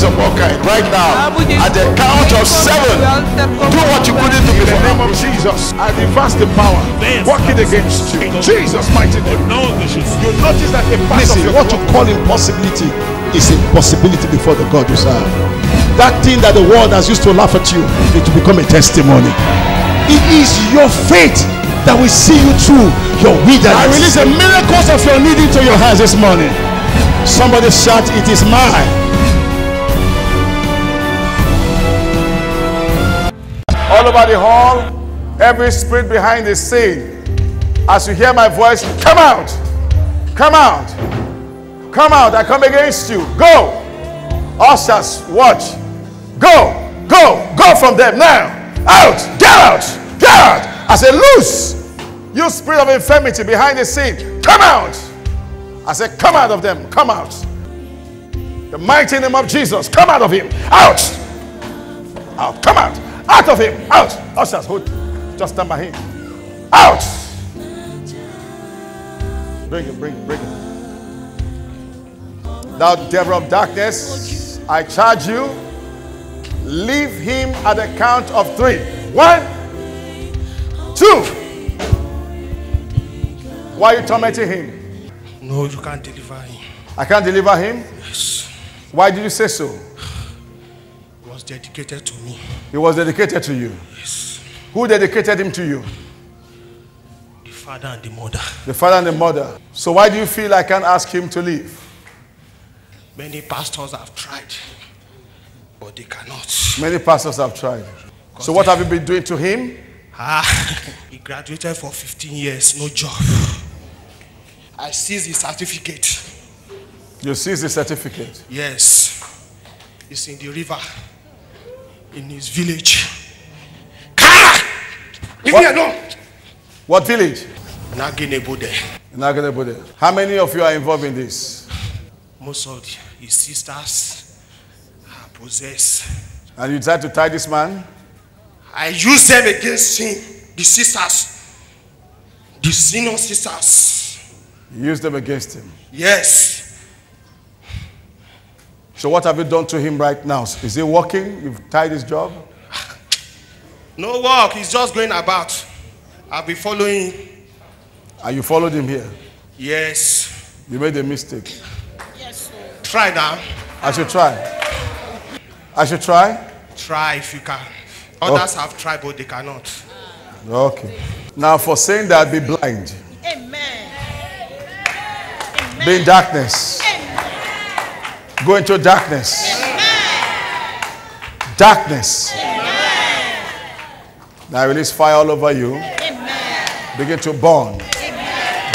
demons of all kinds right now. At the count of seven, do what you couldn't do In the before. name of Jesus, I reverse the power working against you. In Jesus' mighty name. You notice that a part of Listen, your what you call impossibility is impossibility before the God you serve. That thing that the world has used to laugh at you, it will become a testimony. It is your faith that will see you through your wilderness. I release the miracles of your need into your hands this morning. Somebody shout, It is mine. All over the hall, every spirit behind the scene, as you hear my voice, come out, come out, come out. I come against you. Go, ushers, watch. Go, go, go from them now. Out, get out, get out. I say, loose. You spirit of infirmity behind the scene, come out. I say, come out of them, come out. The mighty name of Jesus, come out of him, out. Out. Come out. Out of him. Out. Ushers, hold. Just stand by him. Out. Bring him, bring him, bring him. Thou devil of darkness, I charge you. Leave him at the count of three. One, two. Why are you tormenting him? No, you can't deliver him. I can't deliver him. Yes. Why did you say so? Was dedicated to me. He was dedicated to you. Yes. Who dedicated him to you? The father and the mother. The father and the mother. So why do you feel I can't ask him to leave? Many pastors have tried, but they cannot. Many pastors have tried. So what have you been doing to him? Ah, he graduated for 15 years, no job. I seized his certificate. You seize the certificate. Yes. It's in the river, in his village. Kara! Leave me What? alone! What village? In Agadebode. How many of you are involved in this? Most of his sisters are possessed. And you tried to tie this man? I use them against him, the sisters, the senior sisters. You use them against him. Yes. So what have you done to him right now? Is he working? You've tied his job? No work, he's just going about. I'll be following. And you followed him here? Yes. You made a mistake. Yes, sir. Try now. I should try. I should try? Try if you can. Others have tried, but they cannot. Okay. Now for saying that, be blind. Amen. Be in darkness. Go into darkness. Darkness. Now I release fire all over you. Begin to burn.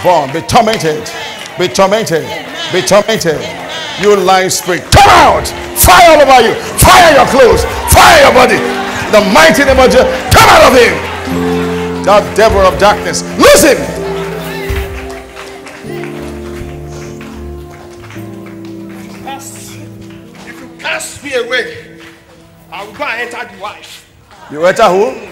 Burn. Be tormented. Be tormented. Be tormented. You lying spirit. Come out. Fire all over you. Fire your clothes. Fire your body. The mighty name of Jesus. Come out of him. Thou devil of darkness. Lose Cast me away, I will go and enter the wife. You enter who?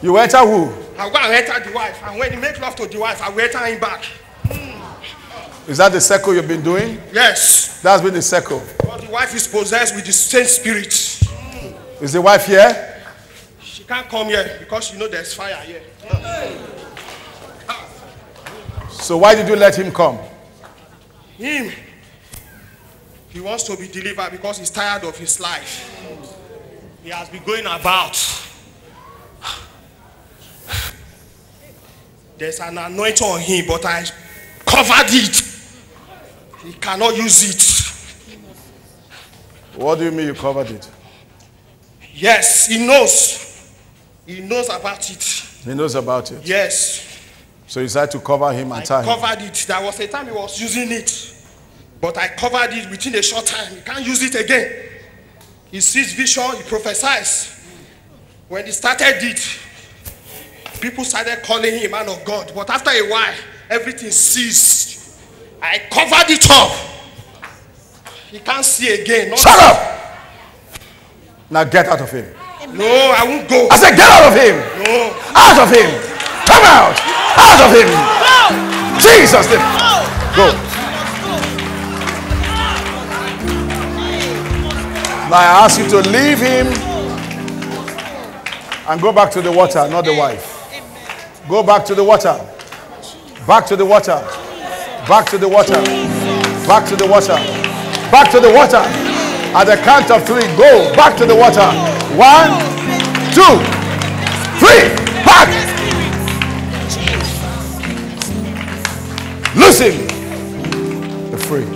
You enter who? I'll go and enter the wife. And when he make love to the wife, I will enter him back. Hmm. Is that the circle you've been doing? Yes. That's been the circle. But the wife is possessed with the same spirit. Hmm. Is the wife here? She can't come here because you know there's fire here. So why did you let him come? Him, he wants to be delivered because he's tired of his life. He has been going about. There's an anointing on him, but I covered it. He cannot use it. What do you mean you covered it? Yes, he knows. He knows about it. He knows about it. Yes, So you decided to cover him I and tie him. covered it. There was a time he was using it, but I covered it within a short time. He can't use it again. He sees vision, he prophesies. When he started it, people started calling him man of God. But after a while, everything ceased. I covered it up. He can't see again. Not Shut up! Now get out of him. No, I won't go. I said get out of him! No. Out of him! Come out! Out of him! Jesus name! Go. Now I ask you to leave him and go back to the water, not the wife. Go back to the water. Back to the water. Back to the water. Back to the water. Back to the water. At the count of three, go back to the water. One, two, three. Back. Listen. The free.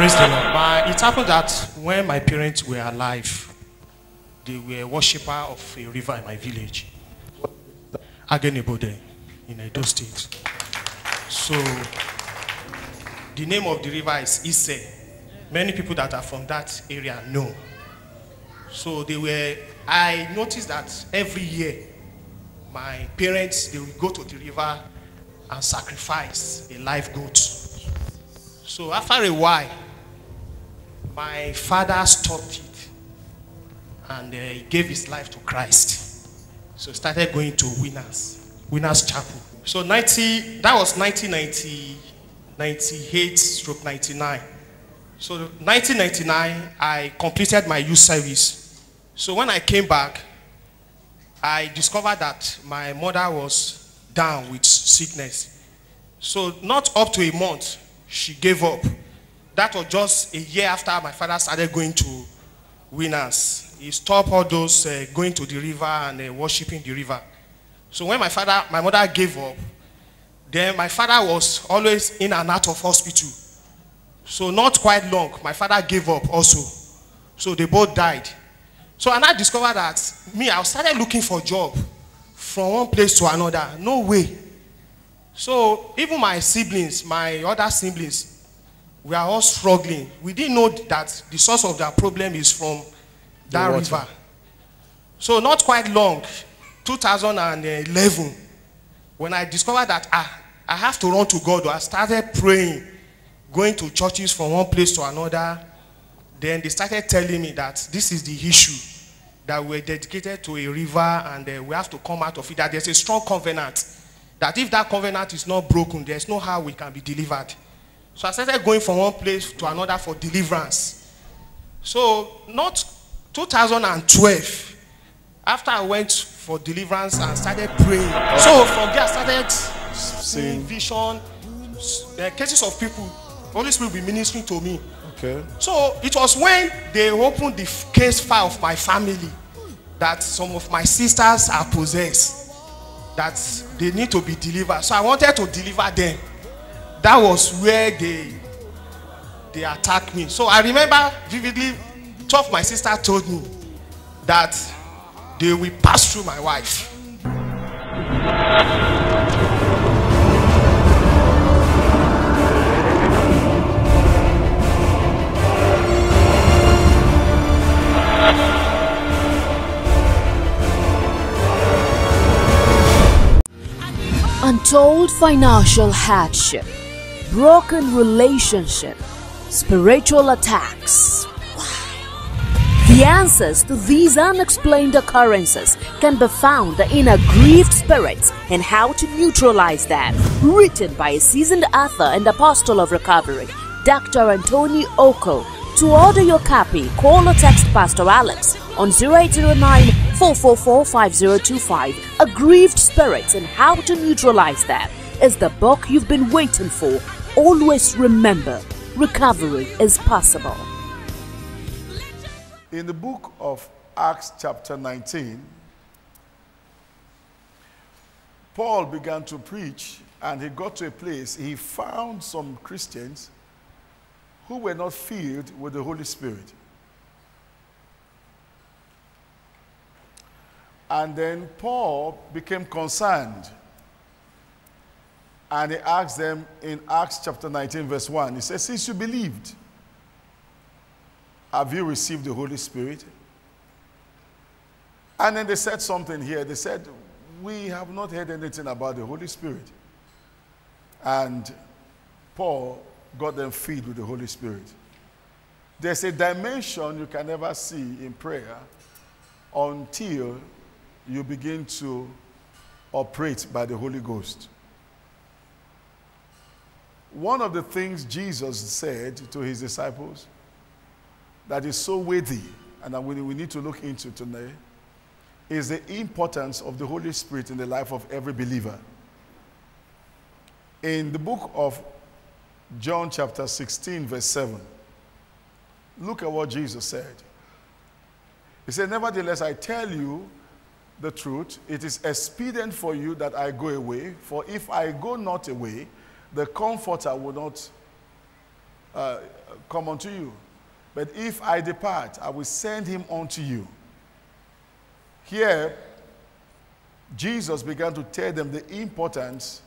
Praise the Lord. It happened that when my parents were alive, they were worshipper of a river in my village, Agenebode, in Edo State. So, the name of the river is Ise. Many people that are from that area know. So they were, I noticed that every year, my parents, they would go to the river and sacrifice a live goat. So after a while, my father stopped it and uh, he gave his life to Christ. So started going to Winners, Winners Chapel. So 90, that was 1990, 98 stroke 99. So 1999, I completed my youth service. So when I came back, I discovered that my mother was down with sickness. So not up to a month, she gave up. That was just a year after my father started going to Winners. He stopped all those uh, going to the river and uh, worshiping the river. So when my father, my mother gave up, then my father was always in and out of hospital. So not quite long, my father gave up also. So they both died. So and I discovered that me, I started looking for job from one place to another. No way. So even my siblings, my other siblings, we are all struggling. We didn't know that the source of that problem is from that river. So not quite long, 2011, when I discovered that ah, I have to run to God, I started praying, going to churches from one place to another. Then they started telling me that this is the issue, that we're dedicated to a river and uh, we have to come out of it, that there's a strong covenant, that if that covenant is not broken, there's no how we can be delivered. So I started going from one place to another for deliverance. So not 2012, after I went for deliverance and started praying. So from there I started seeing vision, uh, cases of people. Holy Spirit will be ministering to me. Okay. So it was when they opened the case file of my family that some of my sisters are possessed, that they need to be delivered. So I wanted to deliver them. That was where they they attacked me. So I remember vividly, two of my sister told me that they will pass through my wife. Untold financial hardship, broken relationship, spiritual attacks. The answers to these unexplained occurrences can be found in Aggrieved Spirits and How to Neutralize Them, written by a seasoned author and apostle of recovery, Dr. Antoni Okoh. To order your copy, call or text Pastor Alex on 0809 444 5025. Aggrieved Spirits and How to Neutralize Them is the book you've been waiting for. Always remember, recovery is possible. In the book of Acts, chapter 19, Paul began to preach and he got to a place, he found some Christians who were not filled with the Holy Spirit. And then Paul became concerned. And he asked them in Acts chapter 19, verse 1, he says, Since you believed, have you received the Holy Spirit? And then they said something here. They said, We have not heard anything about the Holy Spirit. And Paul got them filled with the Holy Spirit. There's a dimension you can never see in prayer until you begin to operate by the Holy Ghost. One of the things Jesus said to his disciples that is so weighty and that we we need to look into today is the importance of the Holy Spirit in the life of every believer. In the book of John, chapter 16, verse 7, look at what Jesus said. He said, Nevertheless, I tell you the truth, it is expedient for you that I go away, for if I go not away, the Comforter will not uh, come unto you. But if I depart, I will send him unto you. Here, Jesus began to tell them the importance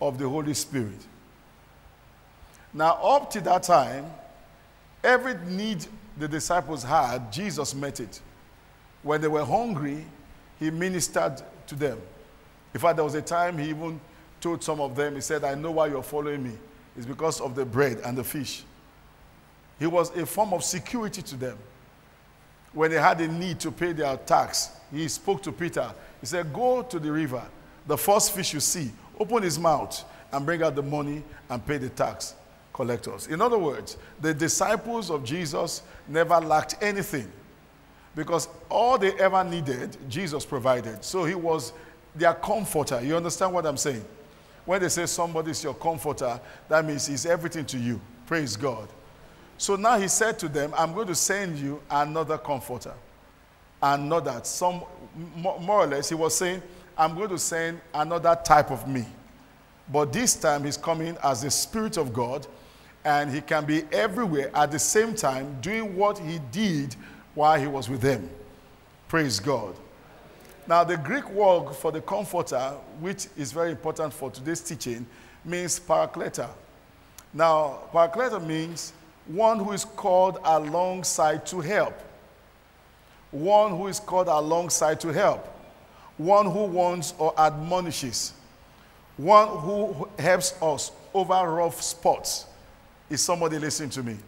of the Holy Spirit. Now, up to that time, every need the disciples had, Jesus met it. When they were hungry, he ministered to them. In fact, there was a time he even told some of them, he said, I know why you're following me. It's because of the bread and the fish. He was a form of security to them. When they had a need to pay their tax, he spoke to Peter. He said, Go to the river. The first fish you see, open his mouth and bring out the money and pay the tax collectors. In other words, the disciples of Jesus never lacked anything because all they ever needed, Jesus provided. So he was their comforter. You understand what I'm saying? When they say somebody is your comforter, that means he's everything to you. Praise God. So now he said to them, I'm going to send you another comforter. Another. Some, more or less, he was saying, I'm going to send another type of me. But this time he's coming as the Spirit of God, and he can be everywhere at the same time doing what he did while he was with them. Praise God. Now, the Greek word for the comforter, which is very important for today's teaching, means paracleta. Now, paracleta means one who is called alongside to help. One who is called alongside to help. One who warns or admonishes. One who helps us over rough spots. Is somebody listening to me?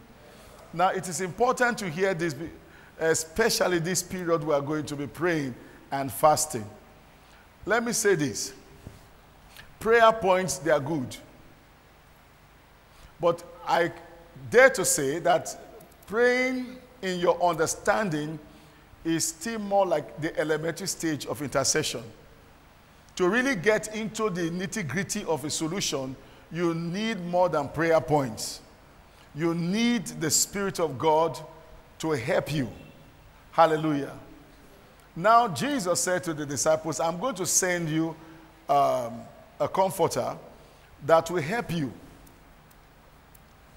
Now, it is important to hear this, especially this period we are going to be praying and fasting. Let me say this prayer points, they are good. But I dare to say that praying in your understanding is still more like the elementary stage of intercession. To really get into the nitty gritty of a solution, you need more than prayer points. You need the Spirit of God to help you. Hallelujah. Now, Jesus said to the disciples, I'm going to send you um, a comforter that will help you.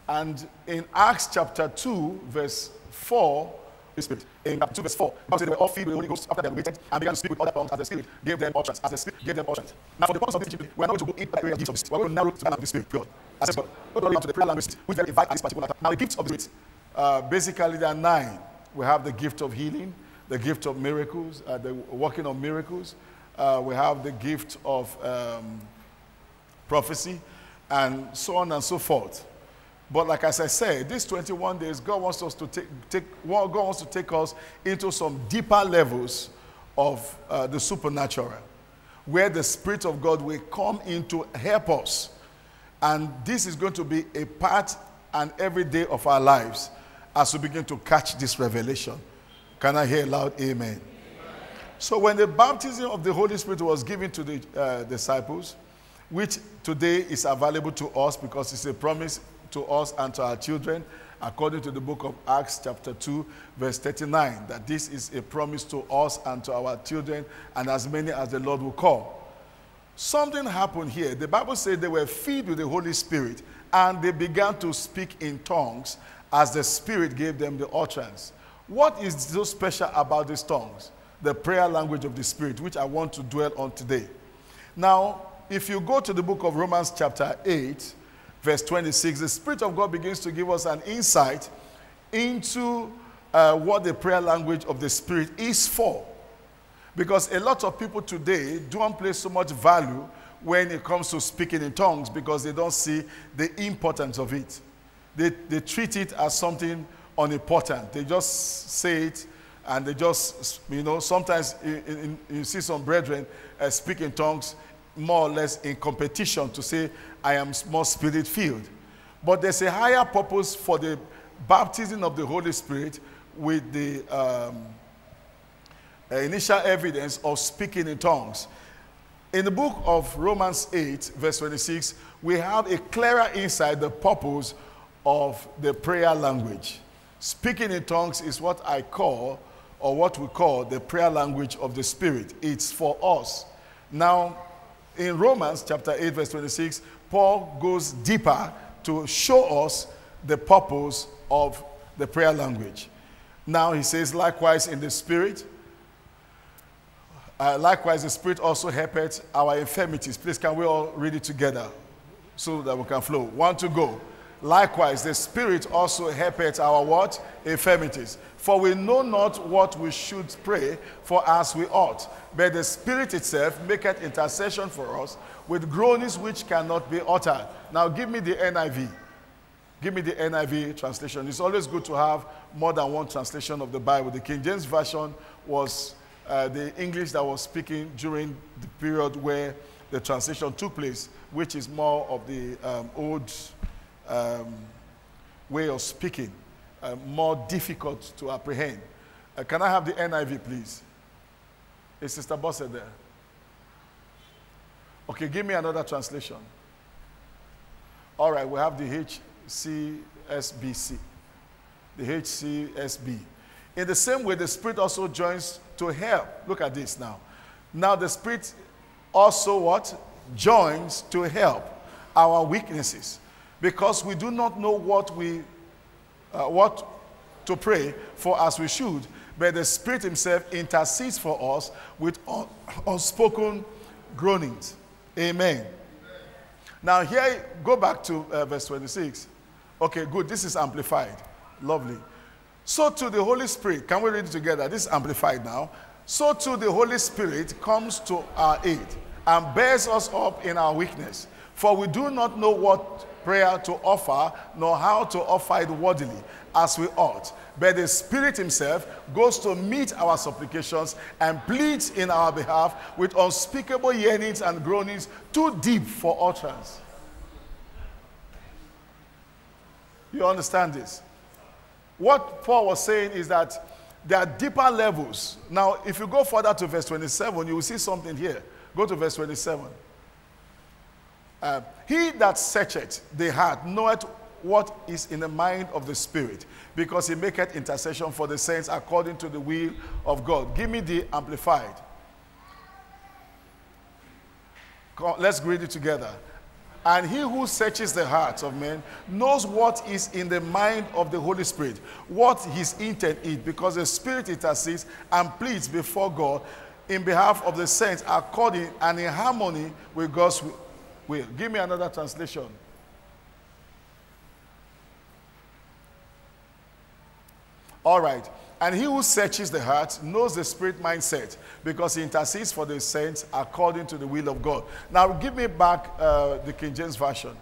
And in Acts chapter 2, verse 4, Spirit. In chapter 2, verse 4, Bible says they were all filled with the Holy Ghost after they waited and began to speak with other tongues as the Spirit gave them utterance. As the Spirit gave them utterance. Now, for the purpose of this teaching, we are not going to go into the area of gifts the Spirit. We are going to narrow to the of the Spirit, period. I said, God, go to the prayer language, which very invite at this particular time. Now, the gifts of the Spirit, uh, basically, there are nine. We have the gift of healing, the gift of miracles, uh, the working of miracles. Uh, we have the gift of um, prophecy, and so on and so forth. But like as I said, these 21 days, God wants us to take, take God wants to take us into some deeper levels of uh, the supernatural, where the Spirit of God will come in to help us. And this is going to be a part and every day of our lives as we begin to catch this revelation. Can I hear loud amen? amen. So when the baptism of the Holy Spirit was given to the uh, disciples, which today is available to us because it's a promise to us and to our children, according to the book of Acts, chapter 2, verse 39, that this is a promise to us and to our children and as many as the Lord will call. Something happened here. The Bible says they were filled with the Holy Spirit and they began to speak in tongues as the Spirit gave them the utterance. What is so special about these tongues? The prayer language of the Spirit, which I want to dwell on today. Now, if you go to the book of Romans, chapter 8, verse 26, the Spirit of God begins to give us an insight into uh, what the prayer language of the Spirit is for. Because a lot of people today don't place so much value when it comes to speaking in tongues because they don't see the importance of it. They, they treat it as something unimportant. They just say it and they just, you know, sometimes you, see some brethren uh, speak in tongues more or less in competition to say, I am more spirit filled. But there's a higher purpose for the baptism of the Holy Spirit with the um, uh, initial evidence of speaking in tongues. In the book of Romans 8, verse 26, we have a clearer insight the purpose of the prayer language. Speaking in tongues is what I call, or what we call, the prayer language of the Spirit. It's for us. Now, in Romans chapter 8, verse 26, Paul goes deeper to show us the purpose of the prayer language. Now he says, likewise in the Spirit, uh, likewise, the Spirit also helpeth our infirmities. Please, can we all read it together so that we can flow? One to go. Likewise, the Spirit also helpeth our what? Infirmities. For we know not what we should pray for as we ought. But the Spirit itself maketh intercession for us with groanings which cannot be uttered. Now give me the NIV. Give me the NIV translation. It's always good to have more than one translation of the Bible. The King James Version was uh, the English that was speaking during the period where the translation took place, which is more of the um, old um, way of speaking, uh, more difficult to apprehend. Uh, can I have the NIV, please? Is Sister Bossett there? Okay, give me another translation. All right, we have the HCSBC. The HCSB. In the same way, the Spirit also joins to help. Look at this now. Now the Spirit also what? Joins to help our weaknesses. Because we do not know what we uh, what to pray for as we should, but the Spirit Himself intercedes for us with un- unspoken groanings. Amen. Now, here, go back to uh, verse 26. Okay, good. This is amplified. Lovely. So, to the Holy Spirit, can we read it together? This is amplified now. So, to the Holy Spirit comes to our aid and bears us up in our weakness. For we do not know what prayer to offer, nor how to offer it worthily as we ought. But the Spirit Himself goes to meet our supplications and pleads in our behalf with unspeakable yearnings and groanings too deep for utterance. You understand this? What Paul was saying is that there are deeper levels. Now, if you go further to verse 27, you will see something here. Go to verse 27. Uh, he that searcheth the heart knoweth what is in the mind of the Spirit, because he maketh intercession for the saints according to the will of God. Give me the amplified. Let's read it together. And he who searches the hearts of men knows what is in the mind of the Holy Spirit, what his intent is, because the Spirit intercedes and pleads before God in behalf of the saints according and in harmony with God's will. Give me another translation. All right. And he who searches the heart knows the spirit mindset because he intercedes for the saints according to the will of God. Now, give me back uh, the King James Version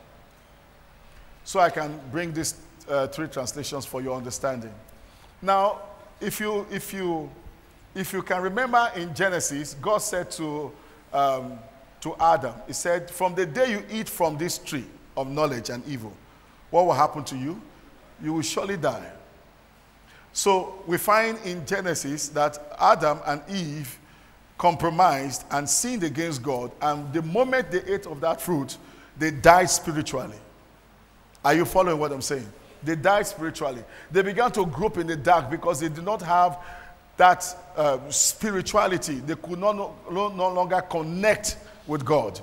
so I can bring these uh, three translations for your understanding. Now, if you, if, you, if you can remember in Genesis, God said to, um, to Adam, He said, From the day you eat from this tree of knowledge and evil, what will happen to you? You will surely die. So we find in Genesis that Adam and Eve compromised and sinned against God. And the moment they ate of that fruit, they died spiritually. Are you following what I'm saying? They died spiritually. They began to grope in the dark because they did not have that uh, spirituality. They could not, no, no longer connect with God.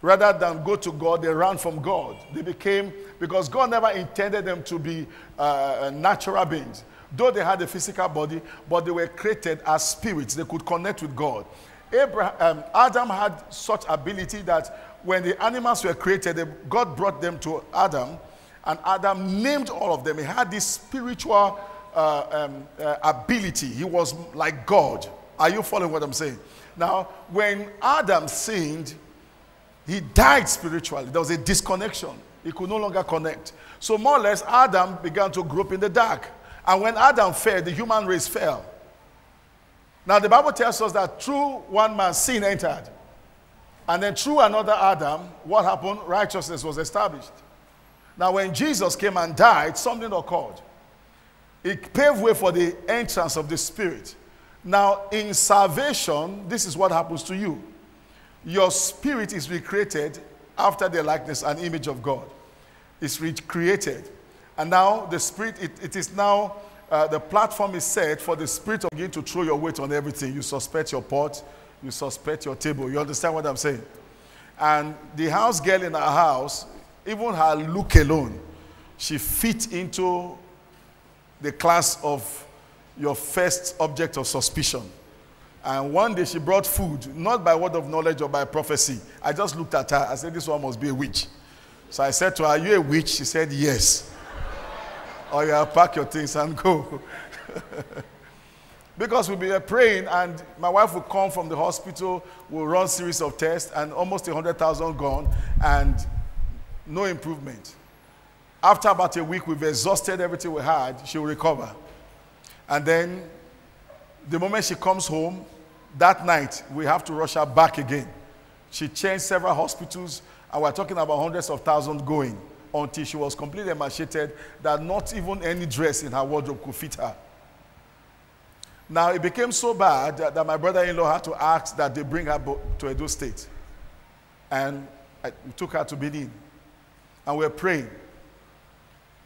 Rather than go to God, they ran from God. They became, because God never intended them to be uh, natural beings. Though they had a physical body, but they were created as spirits. They could connect with God. Abraham, um, Adam had such ability that when the animals were created, God brought them to Adam, and Adam named all of them. He had this spiritual uh, um, uh, ability. He was like God. Are you following what I'm saying? Now, when Adam sinned, he died spiritually. There was a disconnection. He could no longer connect. So, more or less, Adam began to grope in the dark. And when Adam fell, the human race fell. Now, the Bible tells us that through one man, sin entered. And then through another Adam, what happened? Righteousness was established. Now, when Jesus came and died, something occurred. It paved way for the entrance of the Spirit. Now, in salvation, this is what happens to you. Your spirit is recreated after the likeness and image of God. It's recreated. And now the spirit, it, it is now, uh, the platform is set for the spirit of begin to throw your weight on everything. You suspect your pot, you suspect your table. You understand what I'm saying? And the house girl in our house, even her look alone, she fit into the class of your first object of suspicion. And one day she brought food, not by word of knowledge or by prophecy. I just looked at her. I said, This one must be a witch. So I said to her, Are you a witch? She said, Yes. Oh, or you pack your things and go. because we'll be praying, and my wife will come from the hospital, we'll run series of tests, and almost 100,000 gone, and no improvement. After about a week, we've exhausted everything we had, she'll recover. And then the moment she comes home, that night, we have to rush her back again. She changed several hospitals, and we're talking about hundreds of thousands going until she was completely emaciated that not even any dress in her wardrobe could fit her. Now, it became so bad that, that my brother in law had to ask that they bring her to Edo State. And I, we took her to Benin. And we we're praying.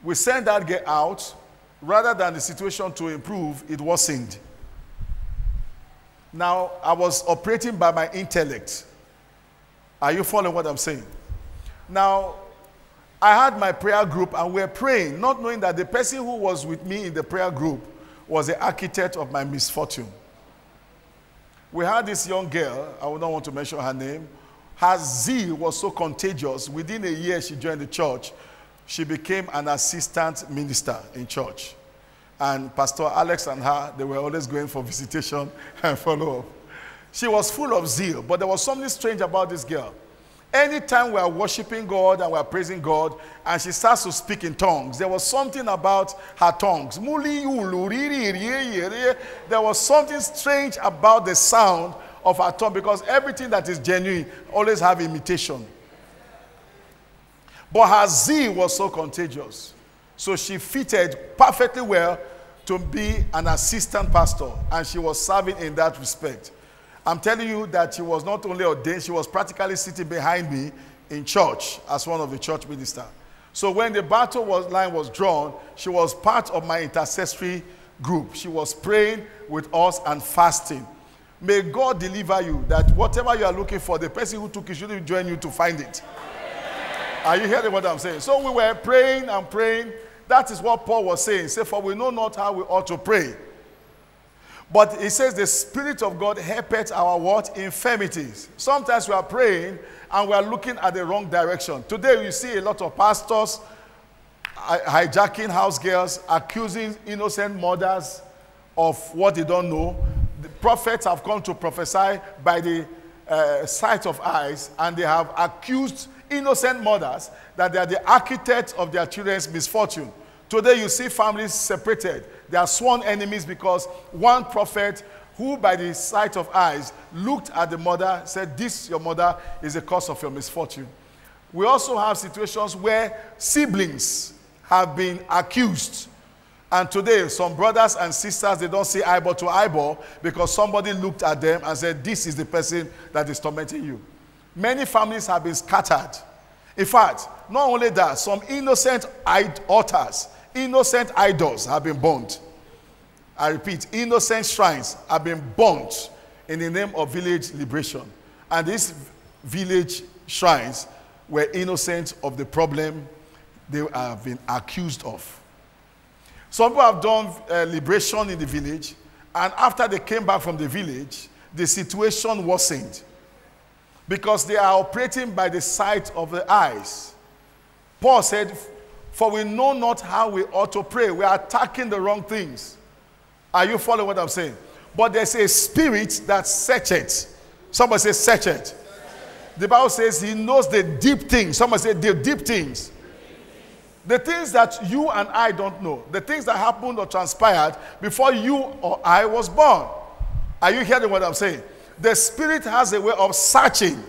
We sent that girl out. Rather than the situation to improve, it worsened. Now, I was operating by my intellect. Are you following what I'm saying? Now, I had my prayer group and we are praying, not knowing that the person who was with me in the prayer group was the architect of my misfortune. We had this young girl, I would not want to mention her name. Her zeal was so contagious. Within a year, she joined the church. She became an assistant minister in church. And Pastor Alex and her, they were always going for visitation and follow up. She was full of zeal, but there was something strange about this girl. Anytime we are worshiping God and we are praising God, and she starts to speak in tongues, there was something about her tongues. There was something strange about the sound of her tongue because everything that is genuine always have imitation. But her zeal was so contagious. So she fitted perfectly well to be an assistant pastor, and she was serving in that respect. I'm telling you that she was not only ordained, she was practically sitting behind me in church as one of the church ministers. So when the battle was, line was drawn, she was part of my intercessory group. She was praying with us and fasting. May God deliver you that whatever you are looking for, the person who took it should join you to find it. Are you hearing what I'm saying? So we were praying and praying. That is what Paul was saying. Say, for we know not how we ought to pray. But he says the Spirit of God helpeth our what? Infirmities. Sometimes we are praying and we are looking at the wrong direction. Today you see a lot of pastors hijacking house girls, accusing innocent mothers of what they don't know. The prophets have come to prophesy by the uh, sight of eyes and they have accused innocent mothers that they are the architects of their children's misfortune. Today, you see families separated. They are sworn enemies because one prophet, who by the sight of eyes looked at the mother, said, This, your mother, is the cause of your misfortune. We also have situations where siblings have been accused. And today, some brothers and sisters, they don't see eyeball to eyeball because somebody looked at them and said, This is the person that is tormenting you. Many families have been scattered. In fact, not only that, some innocent altars, innocent idols have been burnt. I repeat, innocent shrines have been burnt in the name of village liberation. And these village shrines were innocent of the problem they have been accused of. Some people have done uh, liberation in the village, and after they came back from the village, the situation worsened because they are operating by the sight of the eyes. Paul said, For we know not how we ought to pray. We are attacking the wrong things. Are you following what I'm saying? But there's a spirit that searches. Somebody say, search it. The Bible says he knows the deep things. Somebody say, the deep things. The things that you and I don't know. The things that happened or transpired before you or I was born. Are you hearing what I'm saying? The Spirit has a way of searching.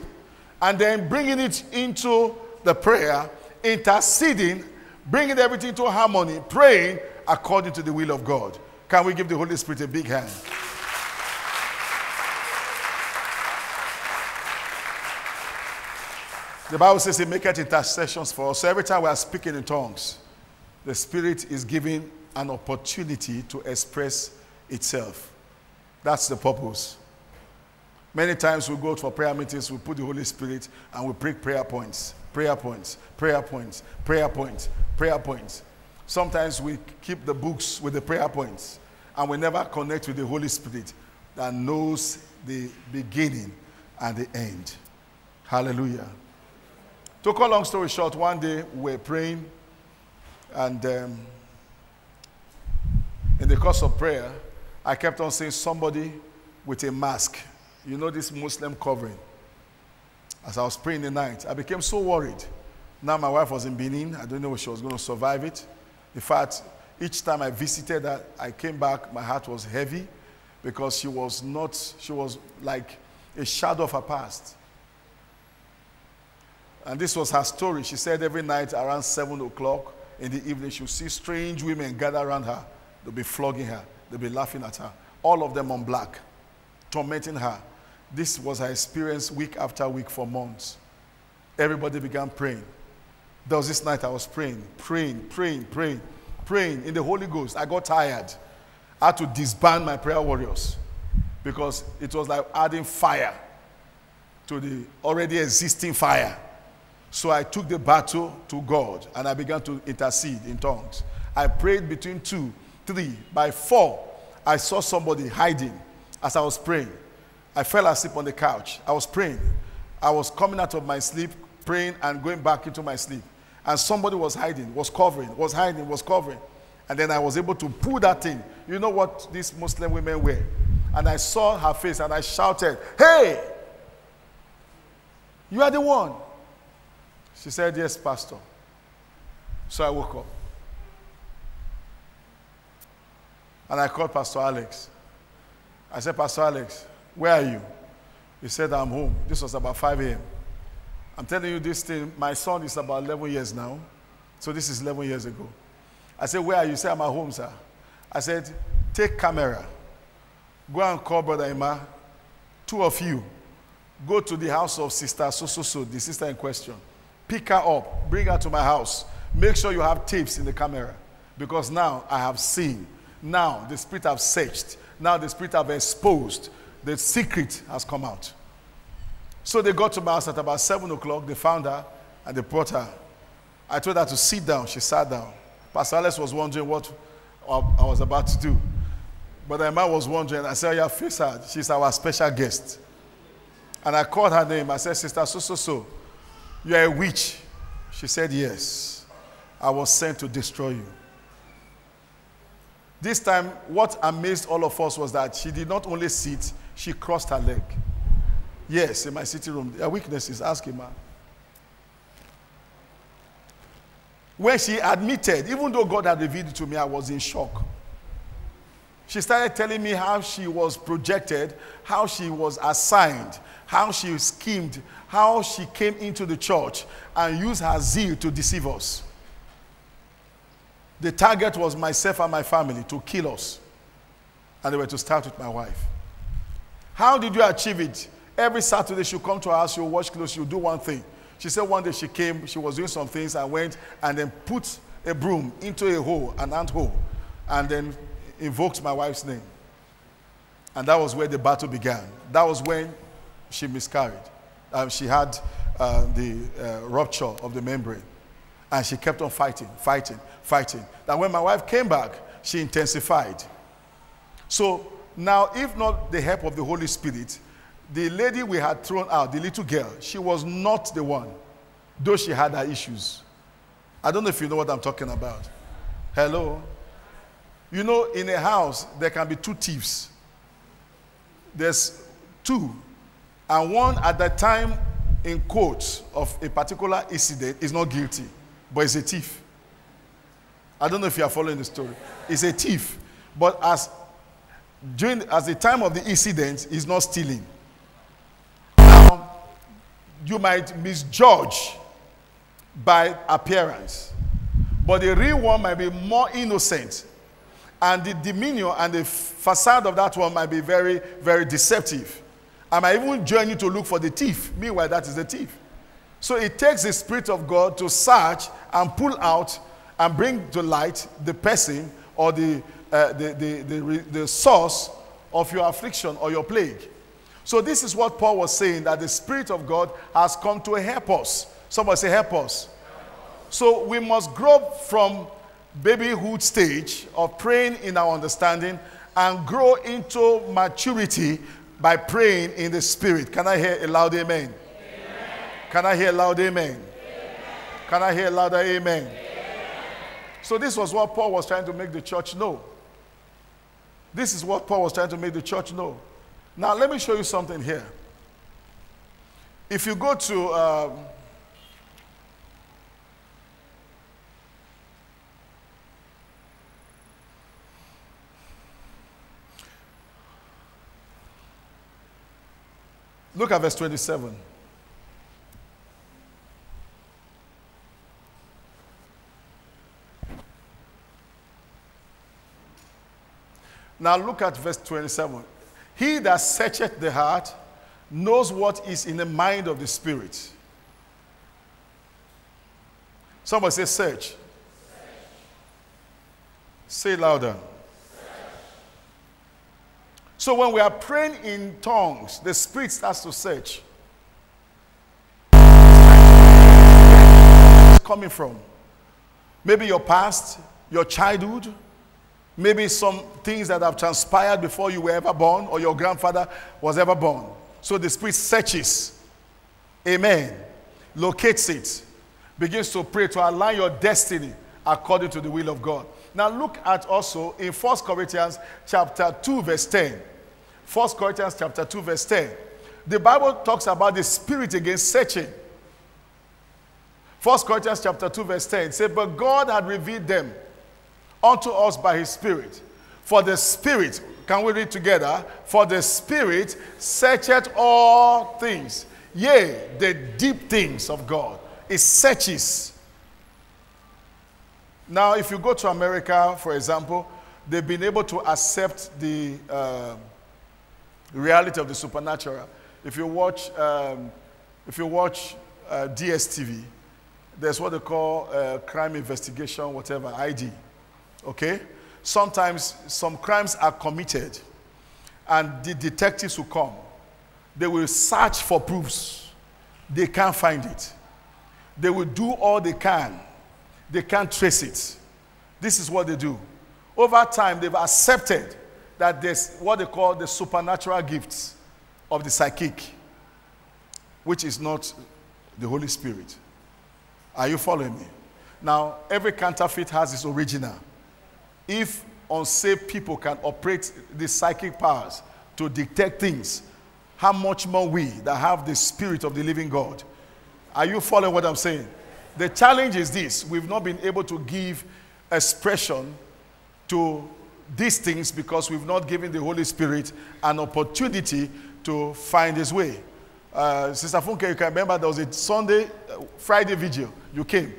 and then bringing it into the prayer, interceding, bringing everything to harmony, praying according to the will of God. Can we give the Holy Spirit a big hand? The Bible says He maketh intercessions for us. So every time we are speaking in tongues, the Spirit is giving an opportunity to express itself. That's the purpose. Many times we go for prayer meetings, we put the Holy Spirit and we break prayer points, prayer points, prayer points, prayer points, prayer points. Sometimes we keep the books with the prayer points and we never connect with the Holy Spirit that knows the beginning and the end. Hallelujah. To cut a long story short, one day we were praying, and um, in the course of prayer, I kept on seeing somebody with a mask. You know, this Muslim covering. As I was praying the night, I became so worried. Now my wife was in Benin. I don't know if she was going to survive it. In fact, each time I visited her, I came back, my heart was heavy because she was not, she was like a shadow of her past. And this was her story. She said every night around 7 o'clock in the evening, she would see strange women gather around her. They'll be flogging her, they'll be laughing at her. All of them on black, tormenting her. This was her experience week after week for months. Everybody began praying. There was this night I was praying, praying, praying, praying, praying in the Holy Ghost. I got tired. I had to disband my prayer warriors because it was like adding fire to the already existing fire. So I took the battle to God and I began to intercede in tongues. I prayed between two, three. By four, I saw somebody hiding as I was praying. I fell asleep on the couch. I was praying. I was coming out of my sleep, praying and going back into my sleep. And somebody was hiding, was covering, was hiding, was covering. And then I was able to pull that thing. You know what these Muslim women wear? And I saw her face and I shouted, Hey, you are the one. She said, Yes, Pastor. So I woke up. And I called Pastor Alex. I said, Pastor Alex, where are you? He said, I'm home. This was about 5 a.m. I'm telling you this thing, my son is about 11 years now. So this is 11 years ago. I said, Where are you? He said, I'm at home, sir. I said, Take camera. Go and call Brother Emma. Two of you. Go to the house of Sister So So So, the sister in question. Pick her up. Bring her to my house. Make sure you have tapes in the camera. Because now I have seen. Now the Spirit have searched. Now the Spirit have exposed. The secret has come out. So they got to my house at about 7 o'clock. They found her and they brought her. I told her to sit down. She sat down. Pastor was wondering what I was about to do. But Emma was wondering. I said, oh, Yeah, face her. She's our special guest. And I called her name. I said, Sister So So So, you are a witch. She said, Yes. I was sent to destroy you. This time, what amazed all of us was that she did not only sit, she crossed her leg. Yes, in my sitting room. There are weaknesses. Ask him, man. When she admitted, even though God had revealed it to me, I was in shock. She started telling me how she was projected, how she was assigned, how she schemed, how she came into the church and used her zeal to deceive us. The target was myself and my family to kill us. And they were to start with my wife. How did you achieve it? Every Saturday she'll come to our house, she'll wash clothes, she'll do one thing. She said one day she came, she was doing some things, and went and then put a broom into a hole, an ant hole, and then invoked my wife's name. And that was where the battle began. That was when she miscarried. Um, she had uh, the uh, rupture of the membrane. And she kept on fighting, fighting, fighting. That when my wife came back, she intensified. So now, if not the help of the Holy Spirit, the lady we had thrown out, the little girl, she was not the one, though she had her issues. I don't know if you know what I'm talking about. Hello? You know, in a house, there can be two thieves. There's two. And one at the time in court of a particular incident is not guilty, but is a thief. I don't know if you are following the story. He's a thief. But as during as the time of the incident, he's not stealing Now, you might misjudge by appearance. But the real one might be more innocent. And the demeanor and the facade of that one might be very, very deceptive. I might even join you to look for the thief. Meanwhile, that is the thief. So it takes the Spirit of God to search and pull out and bring to light the person or the, uh, the, the, the, the source of your affliction or your plague. So this is what Paul was saying that the Spirit of God has come to help us. Somebody say, help us. So we must grow from babyhood stage of praying in our understanding and grow into maturity by praying in the Spirit. Can I hear a loud amen? Can I hear a loud amen? amen? Can I hear louder amen? amen? So this was what Paul was trying to make the church know. This is what Paul was trying to make the church know. Now, let me show you something here. If you go to um, Look at verse 27. Now look at verse 27. He that searcheth the heart knows what is in the mind of the Spirit. Somebody say, search. search. Say louder. So when we are praying in tongues, the Spirit starts to search. It's coming from? Maybe your past, your childhood, maybe some things that have transpired before you were ever born or your grandfather was ever born. So the Spirit searches. Amen. Locates it. Begins to pray to align your destiny according to the will of God. Now look at also in 1 Corinthians chapter 2 verse 10. 1 Corinthians chapter 2 verse 10. The Bible talks about the spirit against searching. 1 Corinthians chapter 2 verse 10 says, But God had revealed them unto us by his spirit. For the spirit, can we read together? For the spirit searcheth all things, yea, the deep things of God. It searches. Now, if you go to America, for example, they've been able to accept the uh, reality of the supernatural. If you watch, um, if you watch uh, DSTV, there's what they call uh, crime investigation, whatever, ID. Okay? Sometimes some crimes are committed, and the detectives will come. They will search for proofs. They can't find it. They will do all they can. They can't trace it. This is what they do. Over time, they've accepted that there's what they call the supernatural gifts of the psychic, which is not the Holy Spirit. Are you following me? Now, every counterfeit has its original. If unsaved people can operate the psychic powers to detect things, how much more we that have the Spirit of the living God? Are you following what I'm saying? The challenge is this we've not been able to give expression to these things because we've not given the Holy Spirit an opportunity to find his way. Uh, Sister Funke, you can remember there was a Sunday, uh, Friday vigil. You came.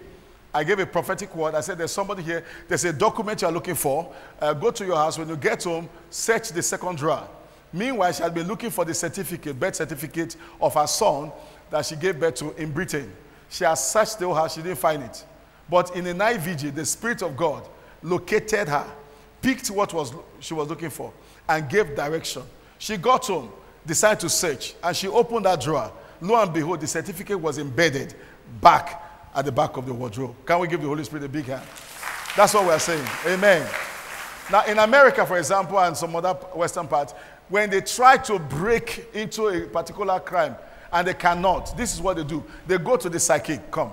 I gave a prophetic word. I said, There's somebody here. There's a document you're looking for. Uh, go to your house. When you get home, search the second drawer. Meanwhile, she had been looking for the certificate, birth certificate of her son that she gave birth to in Britain. She has searched the whole house. She didn't find it. But in the night vigil, the Spirit of God located her, picked what was she was looking for, and gave direction. She got home, decided to search, and she opened that drawer. Lo and behold, the certificate was embedded back at the back of the wardrobe. Can we give the Holy Spirit a big hand? That's what we're saying. Amen. Now, in America, for example, and some other Western parts, when they try to break into a particular crime and they cannot, this is what they do. They go to the psychic. Come.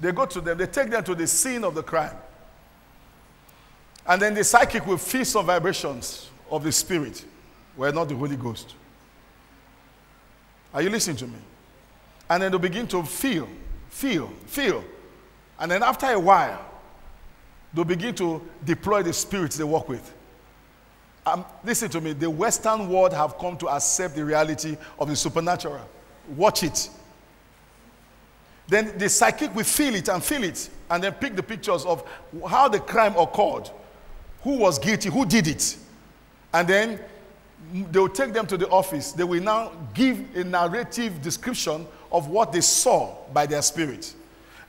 They go to them, they take them to the scene of the crime. And then the psychic will feel some vibrations of the spirit, were not the Holy Ghost. Are you listening to me? And then they begin to feel, feel, feel. And then after a while, they begin to deploy the spirits they work with. Um, listen to me. The Western world have come to accept the reality of the supernatural. Watch it. Then the psychic will feel it and feel it, and then pick the pictures of how the crime occurred, who was guilty, who did it, and then they will take them to the office. They will now give a narrative description of what they saw by their spirit.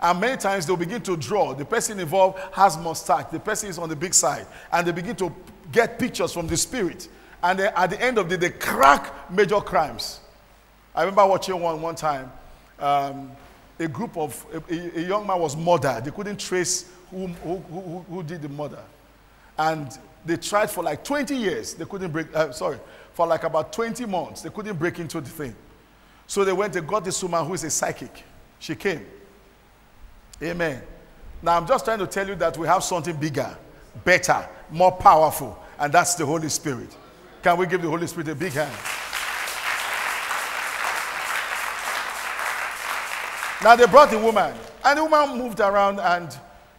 And many times they'll begin to draw. The person involved has mustache. The person is on the big side. And they begin to get pictures from the spirit. And then at the end of the day, they crack major crimes. I remember watching one one time. Um, a group of, a, a, young man was murdered. They couldn't trace who, who, who, who did the murder. And they tried for like 20 years. They couldn't break, uh, sorry, for like about 20 months. They couldn't break into the thing. So they went, they got this woman who is a psychic. She came. Amen. Now I'm just trying to tell you that we have something bigger, better, more powerful, and that's the Holy Spirit. Can we give the Holy Spirit a big hand? Now they brought the woman, and the woman moved around and